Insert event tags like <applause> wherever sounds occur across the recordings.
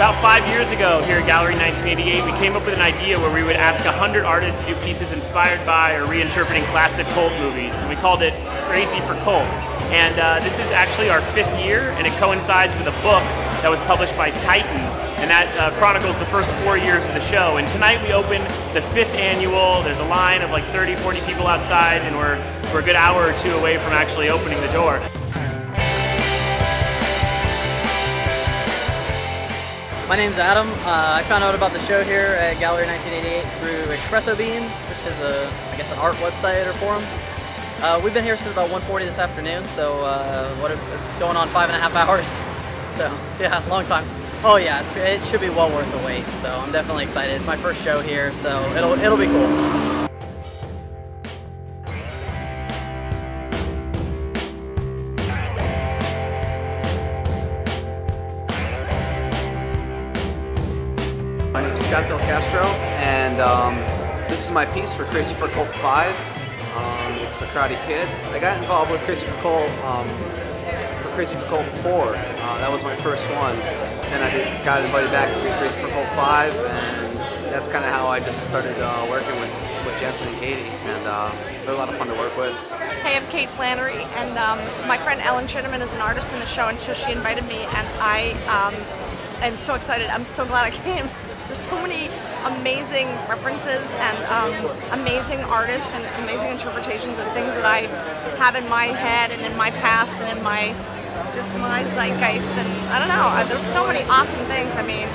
About five years ago here at Gallery 1988, we came up with an idea where we would ask 100 artists to do pieces inspired by or reinterpreting classic cult movies, and we called it Crazy for Cult. And uh, this is actually our fifth year, and it coincides with a book that was published by Titan, and that uh, chronicles the first four years of the show. And tonight we open the fifth annual. There's a line of like 30, 40 people outside, and we're, we're a good hour or two away from actually opening the door. My name's Adam. Uh, I found out about the show here at Gallery 1988 through Expresso Beans, which is a, I guess, an art website or forum. Uh, we've been here since about 1:40 this afternoon, so uh, what is going on five and a half hours. <laughs> So yeah, long time. Oh yeah, it should be well worth the wait. So I'm definitely excited. It's my first show here, so it'll it'll be cool. My name is Scott Belcastro, and um, this is my piece for Crazy for Cult 5. Um, it's The Karate Kid. I got involved with Crazy for Cult um, for Crazy for Cult 4. Uh, that was my first one. Then I did, got invited back to be Crazy for Cult 5, and that's kind of how I just started uh, working with, with Jensen and Katie, and uh, they're a lot of fun to work with. Hey, I'm Kate Flannery, and um, my friend Ellen Chinaman is an artist in the show, and so she invited me, and I um, am so excited. I'm so glad I came. There's so many amazing references and um, amazing artists and amazing interpretations of things that I have in my head and in my past and in my just my zeitgeist and I don't know. There's so many awesome things. I mean,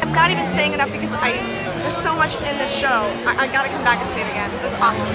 I'm not even saying enough because I there's so much in this show. I, I gotta come back and see it again. It was awesome.